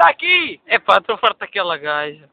está aqui! É pá, estou farto daquela gaja.